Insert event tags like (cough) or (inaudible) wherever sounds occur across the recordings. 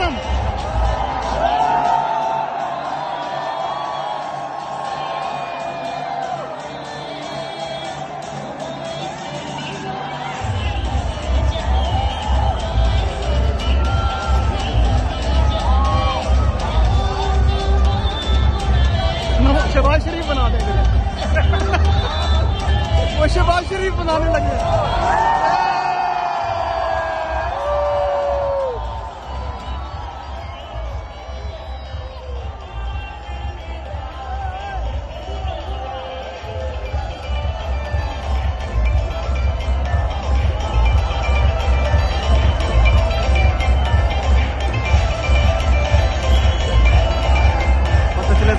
कसम शबाज शरीफ बना देंगे वो शबाज शरीफ बनाने लगे। (laughs)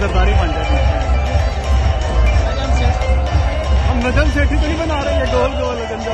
सरदारी बन जाती है। हम नजम सेठी तो नहीं बना रहे हैं गोल गोल गंजा